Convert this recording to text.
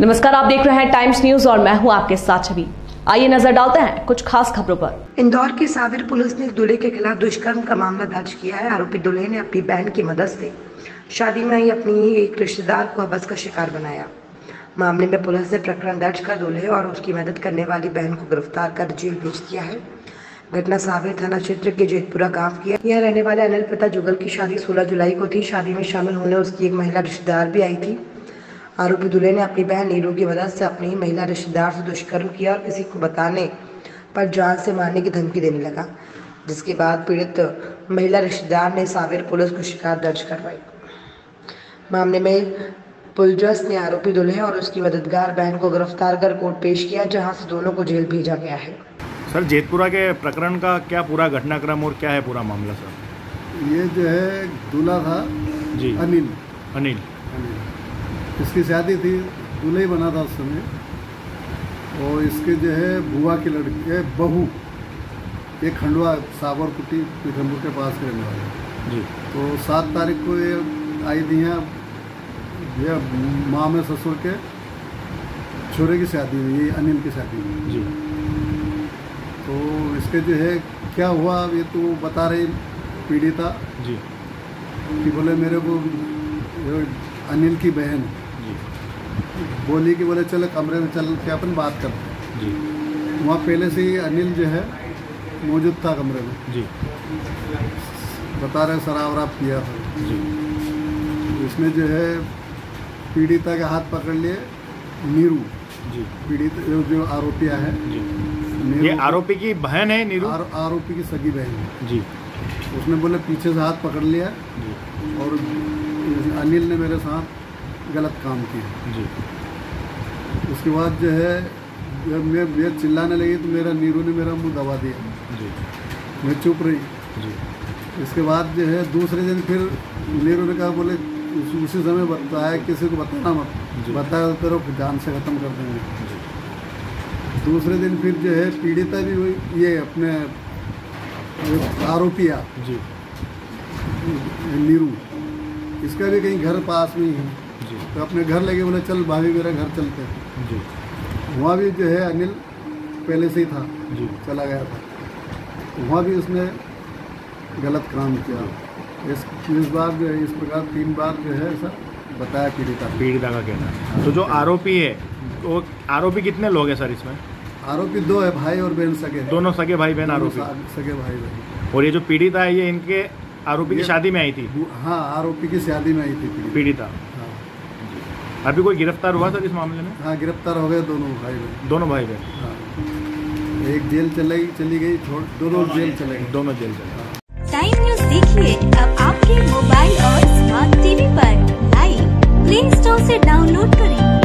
नमस्कार, आप देख रहे हैं टाइम्स न्यूज़ और मैं हूँ आपके साथ छवि। आइए नज़र डालते हैं कुछ खास खबरों पर। इंदौर के साबिर पुलिस ने दूल्हे के खिलाफ दुष्कर्म का मामला दर्ज किया है। आरोपी दूल्हे ने अपनी बहन की मदद से शादी में ही अपनी एक रिश्तेदार को बस का शिकार बनाया। मामले में पुलिस ने प्रकरण दर्ज कर दूल्हे और उसकी मदद करने वाली बहन को गिरफ़्तार कर जेल भेज दिया है। घटना साबिर थाना क्षेत्र के जेतपुरा गाँव की है। यह रहने वाले अनिल पिता जुगल की शादी 16 जुलाई को थी। शादी में शामिल होने उसकी एक महिला रिश्तेदार भी आई थी। आरोपी दूल्हे ने अपनी बहन नीरू की मदद से अपनी महिला रिश्तेदार से दुष्कर्म किया और किसी को बताने पर जान से मारने की धमकी देने लगा जिसके बाद पीड़ित महिला रिश्तेदार ने सावेर पुलिस को शिकायत दर्ज करवाई। मामले में पुलजस ने आरोपी दूल्हे और उसकी मददगार बहन को गिरफ़्तार कर कोर्ट पेश किया जहाँ से दोनों को जेल भेजा गया है। सर जेतपुरा के प्रकरण का क्या पूरा घटनाक्रम और क्या है पूरा मामला सर? ये जो है दूल्हा था जी। अनिल। अनिल। अनिल इसकी शादी थी दूल्हा ही बना था उस समय। और इसके जो है बुआ की लड़की है बहू ये खंडवा साबर कुटी पीठमपुर के पास के रहने वाले। जी। तो सात तारीख को ये आई थी यहाँ ये माँ में ससुर के छोरे की शादी हुई ये अनिल की शादी हुई। जी। तो इसके जो है क्या हुआ ये तो बता रही पीड़िता जी। कि बोले मेरे को अनिल की बहन जी। बोली कि बोले चलो कमरे में चल के अपन बात करते हैं जी। वहाँ पहले से ही अनिल जो है मौजूद था कमरे में। जी। बता रहे शराब वराब पिया था। जी। इसमें जो है पीड़िता के हाथ पकड़ लिए नीरू। जी। पीड़ित जो- आरोपिया है जी। ये आरोपी की बहन है नीरू? आर, आरोपी की सगी बहन है। जी। उसने बोले पीछे से हाथ पकड़ लिया। जी। और अनिल ने मेरे साथ गलत काम किया। जी। उसके बाद जो है जब मैं मैं चिल्लाने लगी तो मेरा नीरू ने मेरा मुँह दबा दिया। जी। मैं चुप रही। जी। इसके बाद जो है दूसरे दिन फिर नीरू ने कहा बोले उस- उसी समय बताया किसी को बताना मत। बताया तो तेरे जान से ख़त्म कर देंगे। दूसरे दिन फिर जो है पीड़िता भी हुई। ये अपने आरोपिया जी। नीरू। इसका भी कहीं घर पास में ही है। तो अपने घर लेके बोले चल भाभी मेरा घर चलते हैं। जी। वहाँ भी जो है अनिल पहले से ही था जी। चला गया था। वहाँ भी उसने गलत काम किया। इस इस बार जो है इस प्रकार तीन बार जो है ऐसा बताया पीड़िता पीड़िता का कहना। तो जो आरोपी है वो आरोपी कितने लोग हैं सर इसमें? आरोपी दो है भाई और बहन सगे। दोनों सगे भाई बहन आरोपी। सगे भाई बहन। और ये जो पीड़िता है ये इनके आरोपी की शादी में आई थी? हाँ आरोपी की शादी में आई थी पीड़िता। पीड़िता। हाँ। अभी कोई गिरफ़्तार हुआ सर इस मामले में? हाँ गिरफ़्तार हो गए दोनों भाई बहन। दोनों भाई बहन। हाँ। एक जेल चली चली गई छोड़ दोनों जेल चले गए। दोनों जेल चले टाइम न्यूज़ देखिए अब आपके मोबाइल और स्मार्ट टीवी पर। लाइव प्ले स्टोर से डाउनलोड करें।